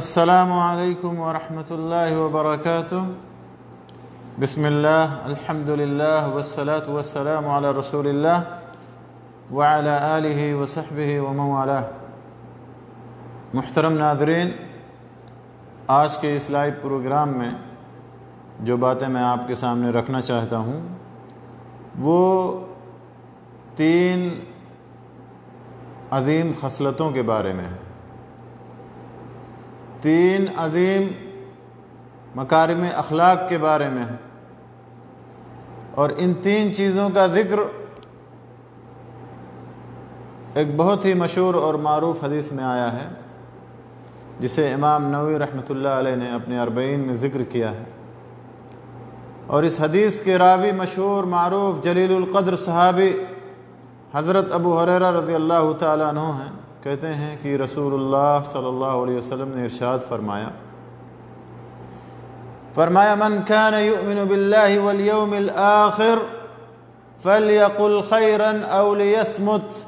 असलकम वरहमल वबरक बसमिल्लाह अल्हम्दुलिल्लाह वस्सलातु वस्सलामु अला रसूलिल्लाह व अला आलिहि व सहबिहि व मवाला मुहतरम नादरीन आज के इस लाइव प्रोग्राम में जो बातें मैं आपके सामने रखना चाहता हूँ, वो तीन अजीम खसलतों के बारे में है। तीन अजीम मकारिम अखलाक के बारे में है। और इन तीन चीज़ों का ज़िक्र एक बहुत ही मशहूर और मरूफ हदीस में आया है, जिसे इमाम नवी रहमतुल्लाह अलैह ने अपने अरबईन में ज़िक्र किया है। और इस हदीस के रावी मशहूर, मरूफ जलीलक़द्र सहाबी हज़रत अबू हुरैरा रज़ी अल्लाह तु हैं कहते हैं कि रसूलुल्लाह सल्लल्लाहु अलैहि वसल्लम ने इरशाद फरमाया फरमाया मन कान युमिन बिल्लाहि वल यौमिल आखिर फलयकुल खैरन औ लियस्मुत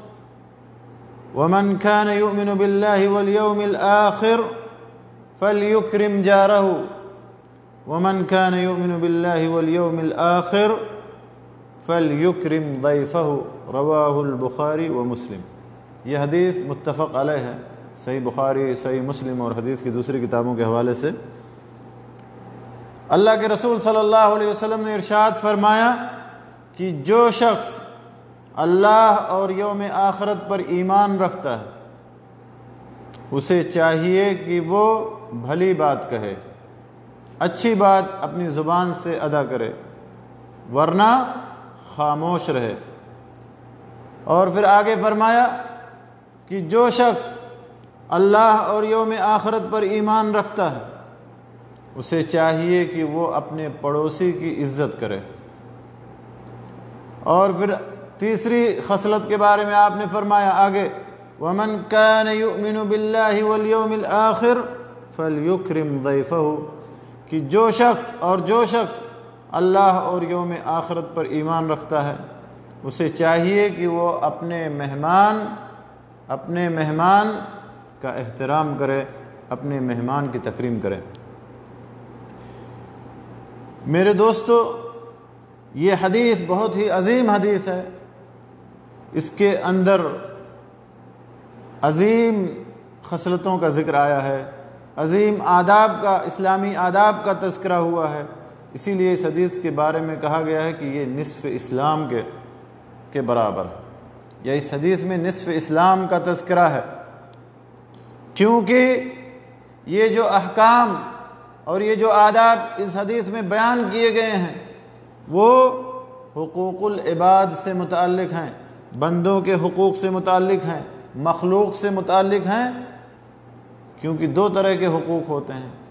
वमन कान युमिन बिल्लाहि वल यौमिल आखिर फलयुक्रिम जारहु वमन कान युमिन बिल्लाहि वल यौमिल आखिर फलयुक्रिम दैफहु रवाहुल बुखारी व मुस्लिम यह हदीस मुत्तफ़ अलह है। सही बुखारी, सही मुस्लिम और हदीस की दूसरी किताबों के हवाले से। अल्लाह के रसूल सल्लल्लाहु अलैहि वसल्लम ने इरशाद फरमाया कि जो शख्स अल्लाह और योम आखरत पर ईमान रखता है, उसे चाहिए कि वो भली बात कहे, अच्छी बात अपनी ज़ुबान से अदा करे, वरना खामोश रहे। और फिर आगे फरमाया कि जो शख्स अल्लाह और योम आखरत पर ईमान रखता है, उसे चाहिए कि वो अपने पड़ोसी की इज़्ज़त करे। और फिर तीसरी खसलत के बारे में आपने फरमाया आगे, वमन कान युमिन यौमिल आखिर, फलयुक्रिम दैफहु, कि जो शख्स और जो शख्स अल्लाह और योम आखरत पर ईमान रखता है। उसे चाहिए कि वो अपने मेहमान अपने मेहमान का एहतराम करे, अपने मेहमान की तकरीम करे। मेरे दोस्तों, ये हदीस बहुत ही अजीम हदीस है। इसके अंदर अजीम खसलतों का ज़िक्र आया है। अजीम आदाब का, इस्लामी आदाब का तस्करा हुआ है। इसीलिए इस हदीस के बारे में कहा गया है कि ये निसफ़ इस्लाम के के बराबर है। या इस हदीस में निसफ़ इस्लाम का तस्करा है। क्योंकि ये जो अहकाम और ये जो आदाब इस हदीस में बयान किए गए हैं, वो हकूक़ुल इबाद से मुतक़ हैं, बंदों के हकूक़ से मुतक़ हैं, मखलूक से मुतक़ हैं, क्योंकि दो तरह के हकूक़ होते हैं।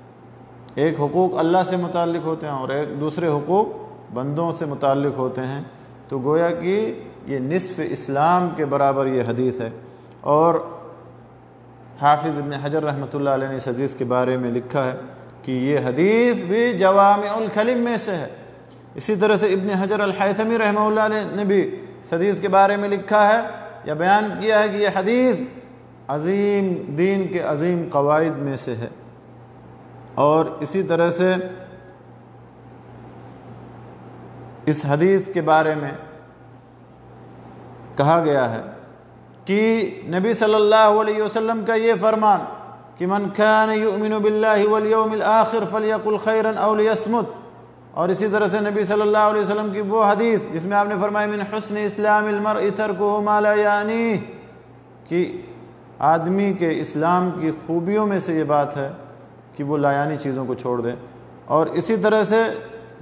एक हकूक़ अल्लाह से मुतक़ होते हैं और एक दूसरे हकूक़ बंदों से मुतक़ होते हैं। तो गोया कि ये निसफ़ इस्लाम के बराबर ये हदीस है। और हाफिज़ इबन हजर अलैह ने इस हदीस के बारे में लिखा है कि ये हदीस भी जवाम में से है। इसी तरह से इबन हजर अलहैतमी रहमल्ला ने भी इस हदीस के बारे में लिखा है या बयान किया है कि यह हदीस अजीम, दीन के अजीम कवायद में से है। और इसी तरह से इस हदीस के बारे में कहा गया है कि नबी सल्लल्लाहु अलैहि वसल्लम का ये फरमान कि मन खान युमिन आखिर फलियकुल खैरन औ लियस्मुत। और इसी तरह से नबी सल्लल्लाहु अलैहि वसल्लम की वो हदीस जिसमें आपने फरमाया, मिन हुस्न इस्लामिल मरइ तरकुहु मा ला यानी कि आदमी के इस्लाम की खूबियों में से ये बात है कि वो लायानी चीज़ों को छोड़ दें। और इसी तरह से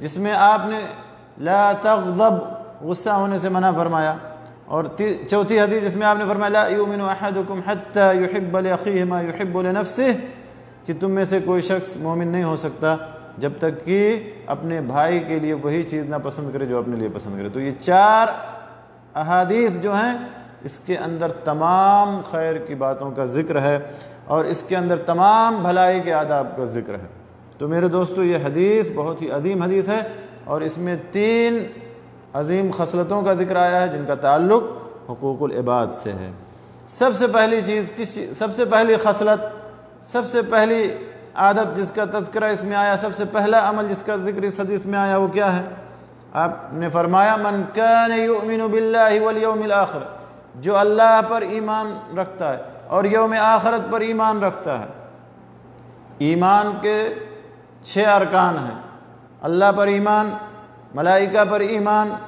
जिसमें आपने ला तगज़ब गुस्सा होने से मना फरमाया, और चौथी हदीस जिसमें आपने फरमाया कि तुम में से कोई शख्स मोमिन नहीं हो सकता जब तक कि अपने भाई के लिए वही चीज़ ना पसंद करे जो अपने लिए पसंद करे। तो ये चार अहादीस जो हैं, इसके अंदर तमाम खैर की बातों का ज़िक्र है। और इसके अंदर तमाम भलाई के आदाब का ज़िक्र है। तो मेरे दोस्तों, ये हदीस बहुत ही अदीम हदीस है और इसमें तीन अजीम खसलतों का ज़िक्र आया है, जिनका ताल्लुक़ हकूक़ुल इबाद से है। सबसे पहली चीज़ किस चीज़, सबसे पहली खसलत, सबसे पहली आदत जिसका तस्करा इसमें आया, सबसे पहला अमल जिसका ज़िक्र इस हदीस में आया, वो क्या है? आपने फरमाया, मन कान युमिन बिल्लाहि वल यौमिल आखिर जो अल्लाह पर ईमान रखता है। और यौम आखरत पर ईमान रखता है। ईमान के छः अरकान हैं। अल्लाह पर ईमान, मलाइका पर ईमान,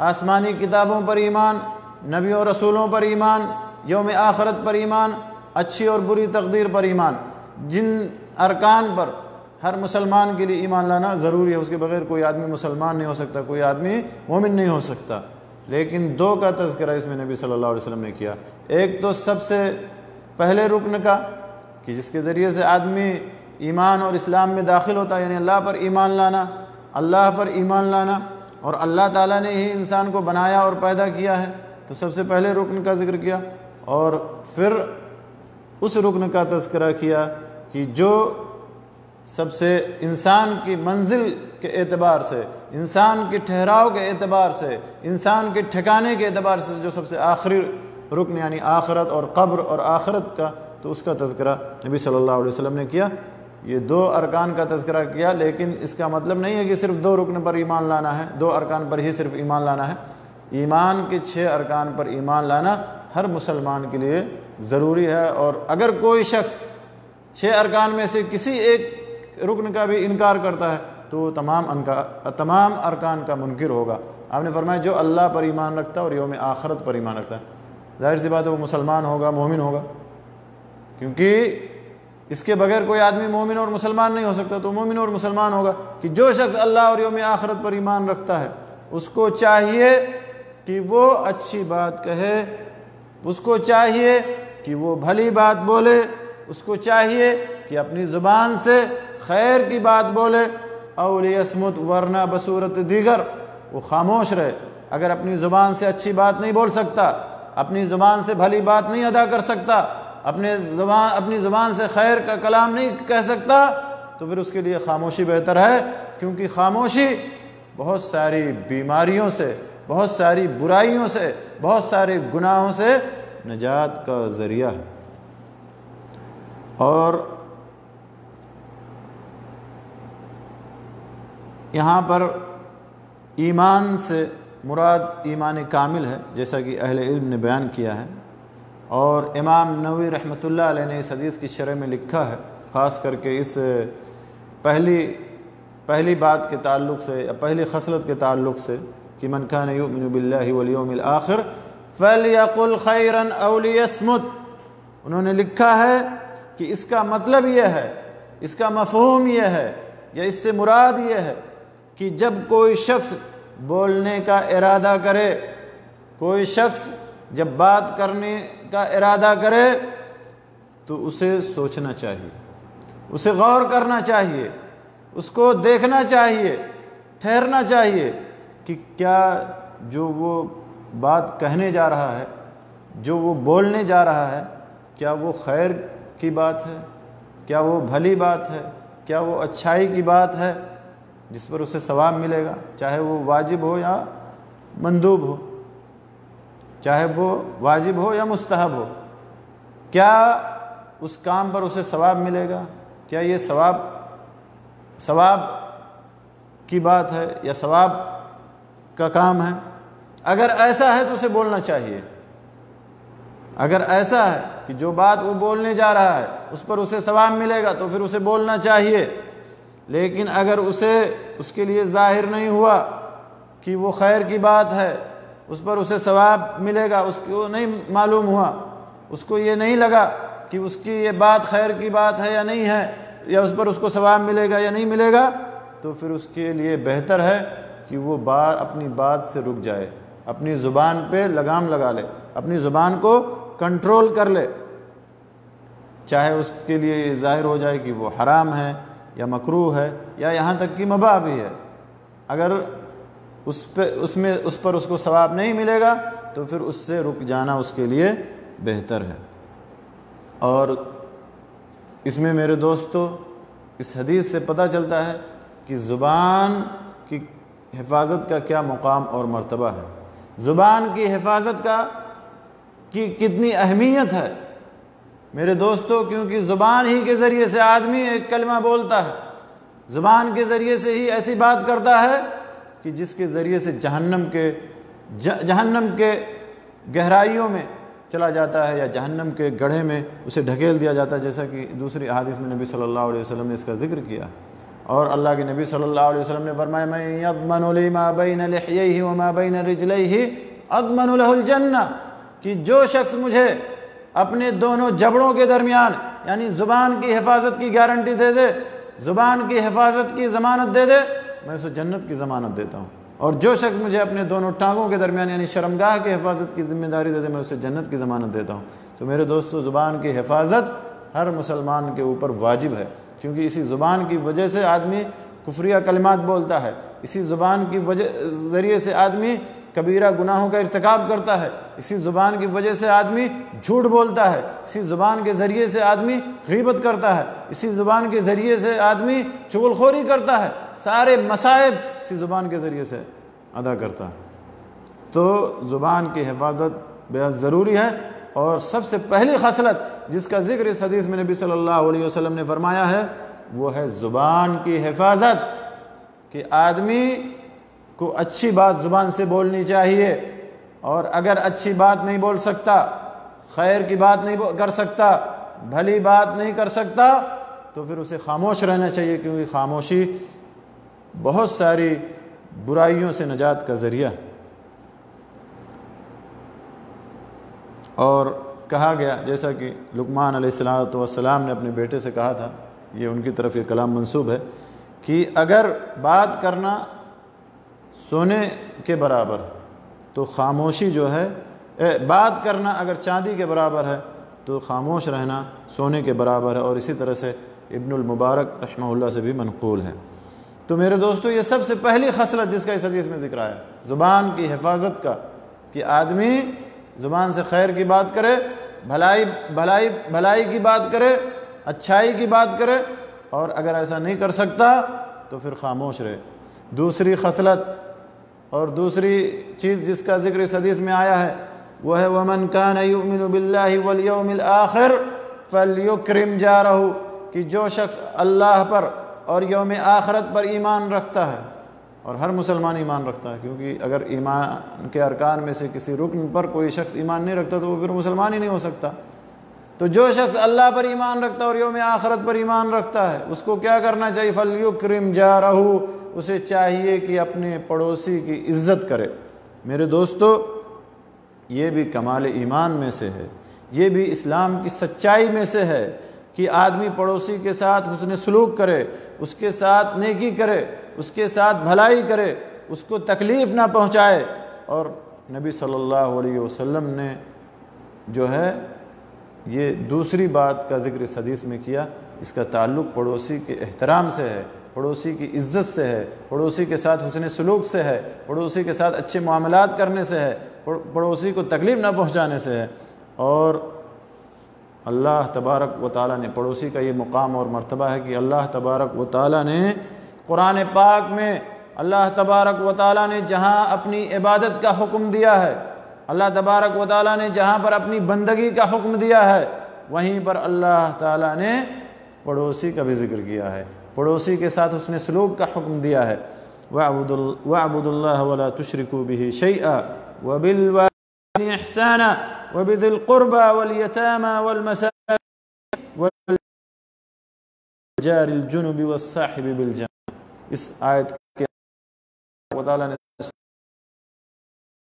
आसमानी किताबों पर ईमान, नबियों रसूलों पर ईमान, योम आखरत पर ईमान, अच्छी और बुरी तकदीर पर ईमान। जिन अरकान पर हर मुसलमान के लिए ईमान लाना ज़रूरी है, उसके बगैर कोई आदमी मुसलमान नहीं हो सकता, कोई आदमी मोमिन नहीं हो सकता। लेकिन दो का तस्करा इसमें नबी सल्लल्लाहु अलैहि वसल्लम ने किया। एक तो सबसे पहले रुकन का, कि जिसके ज़रिए से आदमी ईमान और इस्लाम में दाखिल होता है यानी अल्लाह पर ईमान लाना, अल्लाह पर ईमान लाना, और अल्लाह ताला ने ही इंसान को बनाया और पैदा किया है तो सबसे पहले रुकन का ज़िक्र किया, और फिर उस रुकन का तस्करा किया कि जो सबसे इंसान की मंजिल के एतबार से, इंसान के ठहराव के एतबार से, इंसान के ठिकाने के एतबार से जो सबसे आखिरी रुकन यानी आखरत और कब्र और आखरत का तो उसका तस्करा नबी सल्लल्लाहु अलैहि वसल्लम ने किया। ये दो अरकान का तस्करा किया, लेकिन इसका मतलब नहीं है कि सिर्फ़ दो रुकन पर ईमान लाना है, दो अरकान पर ही सिर्फ़ ईमान लाना है। ईमान के छः अरकान पर ईमान लाना हर मुसलमान के लिए ज़रूरी है, और अगर कोई शख्स छः अरकान में से किसी एक रुकन का भी इनकार करता है तो तमाम अनका, तमाम अरकान का मुनकर होगा। आपने फरमाया, जो अल्लाह पर ईमान रखता है और योम आखरत पर ईमान रखता है। ज़ाहिर सी बात है वो मुसलमान होगा, मोमिन होगा। क्योंकि इसके बगैर कोई आदमी मोमिन और मुसलमान नहीं हो सकता तो मोमिन और मुसलमान होगा कि जो शख्स अल्लाह और योम आखरत पर ईमान रखता है, उसको चाहिए कि वो अच्छी बात कहे, उसको चाहिए कि वो भली बात बोले, उसको चाहिए कि अपनी ज़ुबान से खैर की बात बोले अवलियसमत वरना बसूरत दीगर, वो खामोश रहे। अगर अपनी ज़ुबान से अच्छी बात नहीं बोल सकता अपनी ज़ुबान से भली बात नहीं अदा कर सकता, अपने ज़ुबान, अपनी ज़ुबान से खैर का कलाम नहीं कह सकता तो फिर उसके लिए खामोशी बेहतर है, क्योंकि खामोशी बहुत सारी बीमारियों से, बहुत सारी बुराइयों से, बहुत सारे गुनाहों से निजात का ज़रिया है। और यहाँ पर ईमान से मुराद ईमान कामिल है, जैसा कि अहल इल्म ने बयान किया है। और इमाम नवी रहमतुल्लाह अलैह ने इस हदीस की शरह में लिखा है, ख़ास करके इस पहली पहली बात के ताल्लुक से या पहली खसलत के ताल्लुक से कि मन खान युमिन बिल्लाहि वल यौमिल आखिर, फलयकुल खैरन अवलियस्मुत उन्होंने लिखा है कि इसका मतलब यह है, इसका मफहूम यह है, या इससे मुराद यह है कि जब कोई शख्स बोलने का इरादा करे। कोई शख्स जब बात करने का इरादा करे तो उसे सोचना चाहिए, उसे गौर करना चाहिए, उसको देखना चाहिए, ठहरना चाहिए कि क्या जो वो बात कहने जा रहा है, जो वो बोलने जा रहा है, क्या वो खैर की बात है, क्या वो भली बात है, क्या वो अच्छाई की बात है जिस पर उसे सवाब मिलेगा, चाहे वो वाजिब हो या मंदूब हो, चाहे वो वाजिब हो या मुस्तहब हो, क्या उस काम पर उसे सवाब मिलेगा? क्या ये सवाब सवाब की बात है या सवाब का काम है? अगर ऐसा है तो उसे बोलना चाहिए। अगर ऐसा है कि जो बात वो बोलने जा रहा है, उस पर उसे सवाब मिलेगा तो फिर उसे बोलना चाहिए। लेकिन अगर उसे उसके लिए ज़ाहिर नहीं हुआ कि वो खैर की बात है, उस पर उसे सवाब मिलेगा, उसको नहीं मालूम हुआ, उसको ये नहीं लगा कि उसकी ये बात खैर की बात है या नहीं है, या उस पर उसको सवाब मिलेगा या नहीं मिलेगा तो फिर उसके लिए बेहतर है कि वो बात, अपनी बात से रुक जाए, अपनी ज़ुबान पे लगाम लगा ले, अपनी ज़ुबान को कंट्रोल कर ले। चाहे उसके लिए ये ज़ाहिर हो जाए कि वो हराम है या मकरू है, या यहाँ तक कि मबा भी है। अगर उस पे, उसमें, उस पर उसको सवाब नहीं मिलेगा तो फिर उससे रुक जाना उसके लिए बेहतर है। और इसमें मेरे दोस्तों, इस हदीस से पता चलता है कि ज़ुबान की हिफाजत का क्या मुकाम और मर्तबा है। ज़ुबान की हिफाजत का, की कितनी अहमियत है मेरे दोस्तों, क्योंकि ज़ुबान ही के ज़रिए से आदमी एक कलमा बोलता है, ज़ुबान के ज़रिए से ही ऐसी बात करता है कि जिसके ज़रिए से जहन्नम के जहन्नम के गहराइयों में चला जाता है या जहन्नम के गढ़े में उसे ढकेल दिया जाता है, जैसा कि दूसरी हादिस में नबी सल्लल्लाहु अलैहि वसल्लम ने इसका ज़िक्र किया। और अल्लाह के नबी सल्लल्लाहु अलैहि वसल्लम ने फरमाया, मैं अदमन लिही व रिजलही, अदमन जन्ना कि जो शख्स मुझे अपने दोनों जबड़ों के दरमियान, यानी ज़ुबान की हिफाजत की गारंटी दे दे, ज़ुबान की हिफाजत की ज़मानत दे दे, मैं उसे जन्नत की ज़मानत देता हूँ। और जो शख्स मुझे अपने दोनों टांगों के दरमियान, यानी शर्मगाह की हिफाजत की ज़िम्मेदारी दे दे, मैं उसे जन्नत की ज़मानत देता हूँ। तो मेरे दोस्तों, ज़ुबान की हिफाजत हर मुसलमान के ऊपर वाजिब है, क्योंकि इसी ज़ुबान की वजह से आदमी कुफरिया कलिमात बोलता है, इसी ज़ुबान की वजह, ज़रिए से आदमी कबीरा गुनाहों का इरतकब करता है। इसी ज़ुबान की वजह से आदमी झूठ बोलता है। इसी ज़ुबान के ज़रिए से आदमी गीबत करता है। इसी ज़ुबान के ज़रिए से आदमी चुगलखोरी करता है। सारे मसाइब इसी ज़ुबान के ज़रिए से अदा करता है। तो ज़ुबान की हिफाजत बेहद ज़रूरी है और सबसे पहली खसलत जिसका ज़िक्र इस हदीस में नबी सल्लल्लाहु अलैहि वसल्लम ने फरमाया है, वो है ज़ुबान की हिफाजत कि आदमी को अच्छी बात ज़ुबान से बोलनी चाहिए। और अगर अच्छी बात नहीं बोल सकता, खैर की बात नहीं कर सकता, भली बात नहीं कर सकता तो फिर उसे खामोश रहना चाहिए, क्योंकि खामोशी बहुत सारी बुराइयों से नजात का ज़रिया और कहा गया, जैसा कि लुकमान सलाम ने अपने बेटे से कहा था, ये उनकी तरफ़ ये कलाम मंसूब है, कि अगर बात करना सोने के बराबर तो खामोशी जो है ए, बात करना अगर चांदी के बराबर है तो खामोश रहना सोने के बराबर है और इसी तरह से इब्नुल रहमा से भी मनकूल है। तो मेरे दोस्तों ये सबसे पहली खसलत जिसका इस हदीस में ज़िक्र आया ज़ुबान की हिफाजत का कि आदमी ज़ुबान से खैर की बात करे भलाई भलाई भलाई की बात करे अच्छाई की बात करे और अगर ऐसा नहीं कर सकता तो फिर खामोश रहे। दूसरी खसलत और दूसरी चीज़ जिसका ज़िक्र इस हदीस में आया है वह है, वमन कान यूमिन आखिर, फलयुक्रिम जा रहू कि जो शख्स अल्लाह पर और योम आखरत पर ईमान रखता है, और हर मुसलमान ईमान रखता है, क्योंकि अगर ईमान के अरकान में से किसी रुकन पर कोई शख्स ईमान नहीं रखता तो वो फिर मुसलमान ही नहीं हो सकता। तो जो शख्स अल्लाह पर ईमान रखता है और योम आखरत पर ईमान रखता है, उसको क्या करना चाहिए? फलयुक्रिम जा रहू उसे चाहिए कि अपने पड़ोसी की इज़्ज़त करे। मेरे दोस्तों, ये भी कमाल ईमान में से है। ये भी इस्लाम की सच्चाई में से है कि आदमी पड़ोसी के साथ उसने सलूक करे, उसके साथ नेकी करे, उसके साथ भलाई करे, उसको तकलीफ़ ना पहुँचाए। और नबी सल्लल्लाहु अलैहि वसल्लम ने जो है, ये दूसरी बात का ज़िक्र इस हदीस में किया, इसका ताल्लुक़ पड़ोसी के एहतराम से है। पड़ोसी की इज़्ज़त से है, पड़ोसी के साथ हुसन सलूक से है, पड़ोसी के साथ अच्छे मामलात करने से है पड़ोसी को तकलीफ़ ना पहुँचाने से है। और अल्लाह तबारक व ताली ने, पड़ोसी का ये मुकाम और मरतबा है कि अल्लाह तबारक व ताली ने कुरान पाक में, अल्लाह तबारक व ताली ने जहाँ अपनी इबादत का हुक्म दिया है, अल्लाह तबारक व ताली ने जहाँ पर अपनी बंदगी का हुक्म दिया है, वहीं पर अल्लाह ताली ने पड़ोसी का भी ज़िक्र किया है। पड़ोसी के साथ उसने सलूक का हुक्म दिया है। वाबुदुल्ला वला तुशरिकू बिही शैआ वबिल एहसाना वबिदिल क़ुरबा वलयतामा वलमसाकिन वलजारिल जुनुबि वस्साहिबि बिल इस आयत के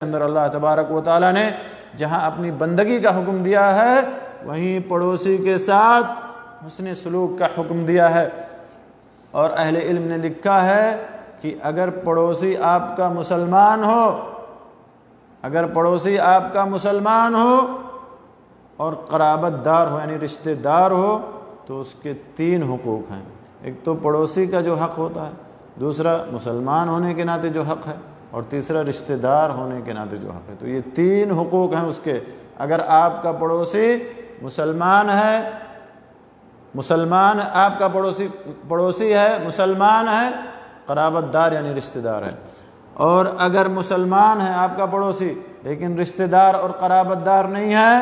अंदर अल्लाह तबारक व ताला ने जहाँ अपनी बंदगी का हुक्म दिया है, वहीं पड़ोसी के साथ उसने सलूक का हुक्म दिया है। और अहले इल्म ने लिखा है कि अगर पड़ोसी आपका मुसलमान हो, अगर पड़ोसी आपका मुसलमान हो और कराबतदार हो, यानी रिश्तेदार हो तो उसके तीन हकूक़ हैं। एक तो पड़ोसी का जो हक़ होता है, दूसरा मुसलमान होने के नाते जो हक़ है, और तीसरा रिश्तेदार होने के नाते जो हक़ है। तो ये तीन हकूक़ हैं उसके। अगर आपका पड़ोसी मुसलमान है मुसलमान आपका पड़ोसी पड़ोसी है, मुसलमान है, कराबतदार यानी रिश्तेदार है। और अगर मुसलमान है आपका पड़ोसी, लेकिन रिश्तेदार और कराबतदार नहीं है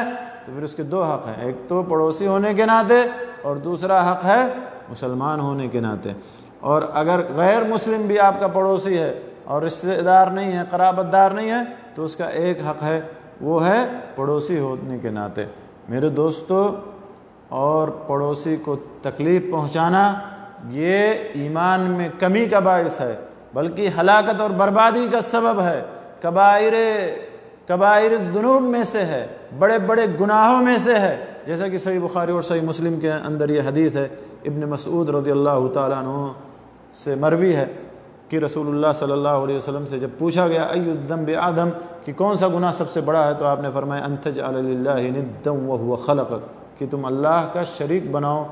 तो फिर उसके दो हक़ हैं। एक तो पड़ोसी होने के नाते और दूसरा हक़ है मुसलमान होने के नाते। और अगर गैर मुस्लिम भी आपका पड़ोसी है और रिश्तेदार नहीं है, कराबतदार नहीं है तो उसका एक हक़ है, वो है पड़ोसी होने के नाते। मेरे दोस्तों और पड़ोसी को तकलीफ़ पहुंचाना, ये ईमान में कमी का बायस है, बल्कि हलाकत और बर्बादी का सबब है। कबायर कबायर दुनूब में से है बड़े बड़े गुनाहों में से है। जैसा कि सही बुखारी और सही मुस्लिम के अंदर ये हदीत है, इब्न मसूद रदी अल्लाह तु से मरवी है कि रसूलुल्लाह सल्लल्लाहु अलैहि वसल्लम से जब पूछा गया अयुद्दम बे आदम? कि कौन सा गुनाह सबसे बड़ा है? तो आपने फरमाया अंतज निदम व हुआ खलक कि तुम अल्लाह का शरीक बनाओ,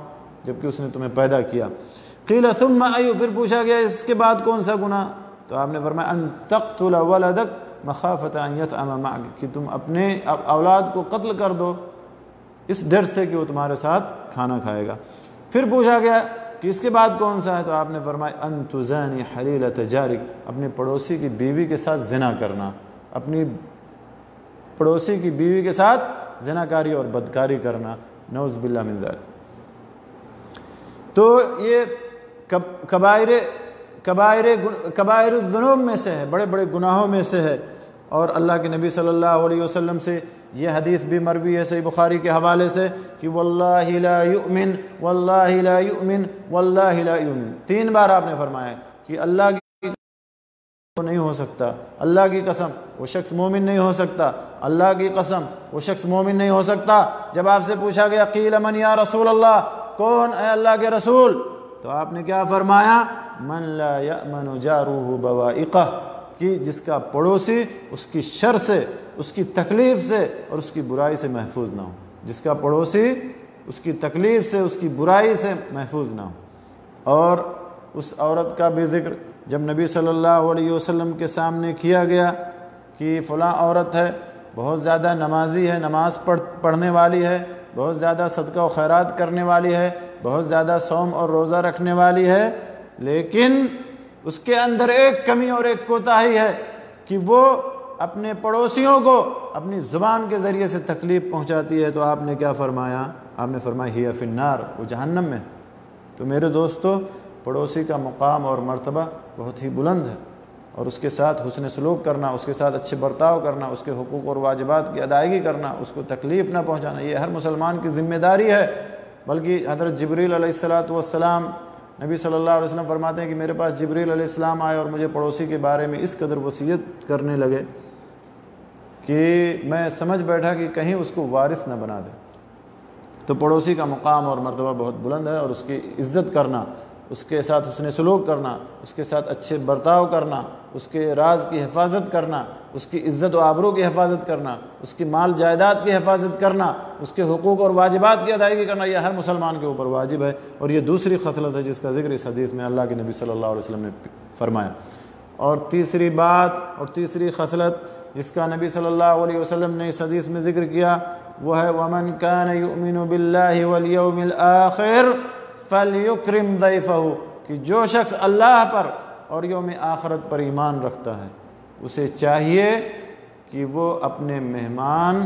जबकि उसने तुम्हें पैदा किया। कील तुम आयु फिर पूछा गया, इसके बाद कौन सा गुना तो आपने फरमाया, अन तख्तुलवलदक मखाफत अयत अमा कि तुम अपने औलाद को कत्ल कर दो। इस डर से कि वो तुम्हारे साथ खाना खाएगा। फिर पूछा गया कि इसके बाद कौन सा है? तो आपने फरमाया, अन तुजानी हलील तजारिक अपने पड़ोसी की बीवी के साथ जिना करना। अपनी पड़ोसी की बीवी के साथ जनाकारी और बदकारी करना। नौज बिल्ला मिलदार तो ये कब कबायर कबायर कबायर जुनूब में से है बड़े बड़े गुनाहों में से है। और अल्लाह के नबी सल्लल्लाहु अलैहि वसल्लम से ये हदीस भी मरवी है सही बुखारी के हवाले से कि वल्लामिन वल्लामिन वल्लामिन तीन बार आपने फरमाया कि अल्लाह की नहीं हो सकता। अल्लाह की कसम, वो शख्स मोमिन नहीं हो सकता। अल्लाह की कसम, वो शख्स मोमिन नहीं हो सकता। जब आपसे पूछा गया, कील मन या रसूल अल्लाह कौन है अल्लाह के रसूल? तो आपने क्या फरमाया? मन ला मन जारूह बवाइक़ा, कि जिसका पड़ोसी उसकी शर से, उसकी तकलीफ़ से और उसकी बुराई से महफूज ना हो। जिसका पड़ोसी उसकी तकलीफ़ से, उसकी बुराई से महफूज ना हो। और उस औरत का भी ज़िक्र जब नबी सल्लल्लाहु अलैहि वसल्लम के सामने किया गया कि फ़लाँ औरत है, बहुत ज़्यादा नमाजी है, नमाज़ पढ़, पढ़ने वाली है, बहुत ज़्यादा सदका खैरात करने वाली है, बहुत ज़्यादा सोम और रोज़ा रखने वाली है, लेकिन उसके अंदर एक कमी और एक कोताही है कि वो अपने पड़ोसियों को अपनी ज़ुबान के ज़रिए से तकलीफ़ पहुंचाती है। तो आपने क्या फ़रमाया? आपने फरमाया ही फिन्नार, वो जहन्नम में तो मेरे दोस्तों पड़ोसी का मुकाम और मर्तबा बहुत ही बुलंद है। और उसके साथ हुसन सलूक करना, उसके साथ अच्छे बर्ताव करना, उसके हकूक़ और वाजबात की अदायगी करना, उसको तकलीफ़ ना पहुँचाना, ये हर मुसलमान की ज़िम्मेदारी है। बल्कि हज़रत जबरील सलाम नबी सल्लल्लाहु अलैहि वसल्लम फरमाते हैं कि मेरे पास जबरील अलैहिस्सलाम आए और मुझे पड़ोसी के बारे में इस कदर वसीयत करने लगे कि मैं समझ बैठा कि कहीं उसको वारिस न बना दे। तो पड़ोसी का मुकाम और मरतबा बहुत बुलंद है और उसकी इज़्ज़त करना उसके साथ उसने सलूक करना, उसके साथ अच्छे बर्ताव करना, उसके राज की हिफाजत करना, उसकी इज़्ज़त व आबरू की हिफाजत करना, उसकी माल जायदाद की हिफाजत करना, उसके हकूक़ और वाजिबात की अदायगी करना, यह हर मुसलमान के ऊपर वाजिब है। और ये दूसरी खसलत है जिसका ज़िक्र इस हदीस में अल्लाह के नबी सल्लल्लाहु अलैहि वसल्लम ने फरमाया। और तीसरी बात और तीसरी खसलत जिसका नबी सल्लल्लाहु अलैहि वसल्लम ने इस हदीस में ज़िक्र किया वह है, वमन कान युमिन बिल्लाहि वल यौमिल आखिर फलयुक्रिम दैफ़हु कि जो शख्स अल्लाह पर और योम आखरत पर ईमान रखता है उसे चाहिए कि वो अपने मेहमान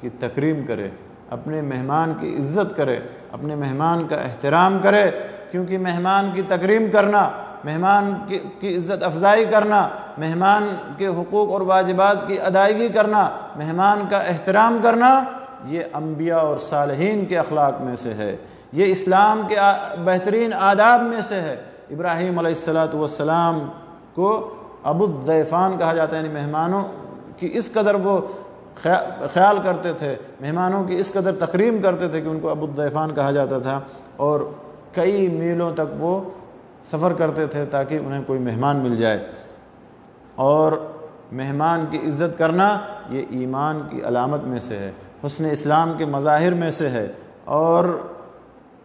की तकरीम करे अपने मेहमान की इज़्ज़त करे अपने मेहमान का एहतराम करे क्योंकि मेहमान की तकरीम करना मेहमान की, की इज़्ज़त अफजाई करना मेहमान के हकूक़ और वाजिबात की अदायगी करना मेहमान का एहतराम करना ये अम्बिया और सालहीन के अखलाक में से है। ये इस्लाम के बेहतरीन आदाब में से है। इब्राहीम सलाम को अबुद्दैफ़ान कहा जाता है, यानी मेहमानों की इस कदर वो ख्याल करते थे, मेहमानों की इस कदर तकरीम करते थे कि उनको अबुद्दैफ़ान कहा जाता था और कई मीलों तक वो सफ़र करते थे ताकि उन्हें कोई मेहमान मिल जाए। और मेहमान की इज़्ज़त करना ये ईमान की अलामत में से है हुसन इस्लाम के मज़ाहिर में से है। और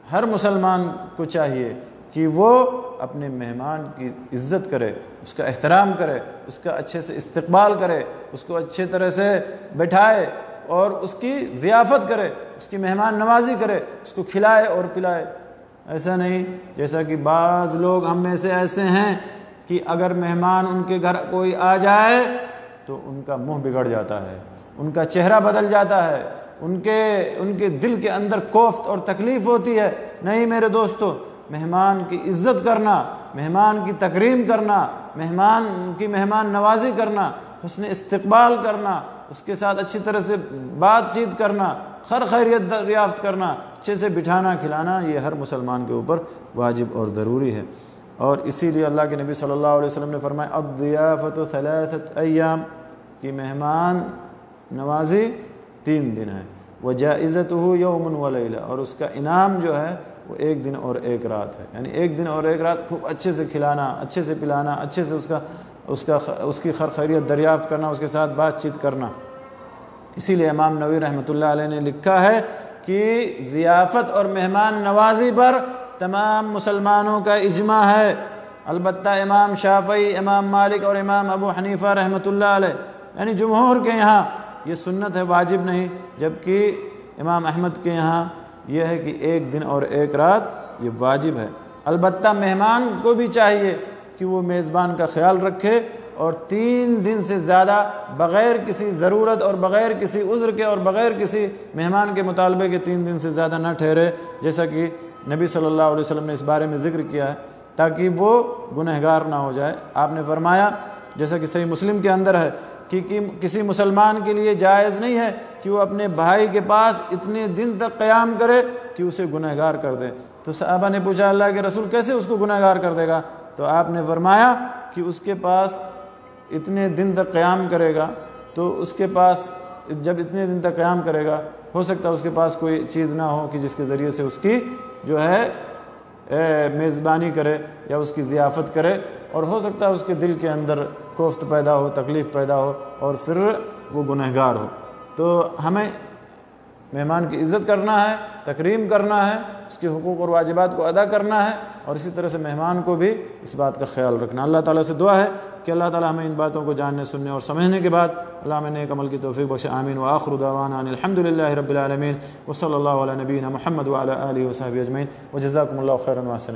हर मुसलमान को चाहिए कि वो अपने मेहमान की इज़्ज़त करे, उसका एहतराम करे, उसका अच्छे से इस्तकबाल करे, उसको अच्छे तरह से बैठाए और उसकी ज़ियाफ़त करे, उसकी मेहमान नवाजी करे, उसको खिलाए और पिलाए। ऐसा नहीं, जैसा कि बाज़ लोग हम में से ऐसे हैं कि अगर मेहमान उनके घर कोई आ जाए तो उनका मुँह बिगड़ जाता है, उनका चेहरा बदल जाता है उनके उनके दिल के अंदर कोफ्त और तकलीफ़ होती है। नहीं मेरे दोस्तों, मेहमान की इज़्ज़त करना, मेहमान की तकरीम करना, मेहमान की मेहमान नवाजी करना उसने इस्तकबाल करना, उसके साथ अच्छी तरह से बातचीत करना, खर खैरियत दरियाफ्त करना, अच्छे से बिठाना, खिलाना, ये हर मुसलमान के ऊपर वाजिब और ज़रूरी है। और इसीलिए अल्लाह के नबी सल्लल्लाहु अलैहि वसल्लम ने फरमाया अब दियाफ़त सलासत अयाम कि मेहमान नवाजी तीन दिन है। वह जाइज़त हो यौमन वलीला और उसका इनाम जो है, वो एक दिन और एक रात है। यानी एक दिन और एक रात खूब अच्छे से खिलाना, अच्छे से पिलाना, अच्छे से उसका उसका उसकी खर खैरियत दरियाफ़्त करना, उसके साथ बातचीत करना। इसीलिए इमाम नवी रहमत ने लिखा है कि ज़ियाफ़त और मेहमान नवाजी पर तमाम मुसलमानों का इजमा है। अलबत् इमाम शाफ़ी इमाम मालिक और इमाम अबू हनीफ़ा रहमत यानी जमहूर के यहाँ ये सुन्नत है, वाजिब नहीं, जबकि इमाम अहमद के यहाँ यह है कि एक दिन और एक रात ये वाजिब है। अलबत् मेहमान को भी चाहिए कि वो मेज़बान का ख्याल रखे और तीन दिन से ज़्यादा बग़ैर किसी ज़रूरत और बग़ैर किसी उज़्र के और बग़ैर किसी मेहमान के मुतालबे के तीन दिन से ज़्यादा ना ठहरे, जैसा कि नबी सल्लल्लाहु अलैहि वसल्लम ने इस बारे में ज़िक्र किया है, ताकि वो गुनहगार ना हो जाए। आपने फरमाया, जैसा कि सही मुस्लिम के अंदर है कि, कि किसी मुसलमान के लिए जायज़ नहीं है कि वो अपने भाई के पास इतने दिन तक क़याम करे कि उसे गुनहगार कर दे। तो साहबा ने पूछा अल्लाह के रसूल कैसे उसको गुनहगार कर देगा? तो आपने फरमाया कि उसके पास इतने दिन तक क़याम करेगा तो उसके पास जब इतने दिन तक क़याम करेगा हो सकता है उसके पास कोई चीज़ ना हो कि जिसके ज़रिए से उसकी जो है मेज़बानी करे या उसकी ज़ियाफ़त करे और हो सकता है उसके दिल के अंदर कोफ्त पैदा हो, तकलीफ़ पैदा हो और फिर वो गुनहगार हो। तो हमें मेहमान की इज़्ज़त करना है, तकरीम करना है, उसके हकूक़ और वाजिबात को अदा करना है और इसी तरह से मेहमान को भी इस बात का ख्याल रखना। अल्लाह ताला से दुआ है कि अल्लाह ताला हमें इन बातों को जानने, सुनने और समझने के बाद अल्लाह में नेक अमल की तोफ़ी बख्श। आमीन। व आखरुदावान अलहमदिल्ला रबालमीन वसल नबीन महमद वाली वसाहब अजमैन व जज़ाकम्ला खैरन वासन